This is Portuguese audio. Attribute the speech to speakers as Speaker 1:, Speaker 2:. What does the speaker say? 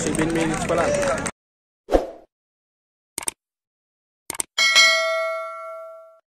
Speaker 1: 7 minutes pa lang.